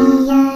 me.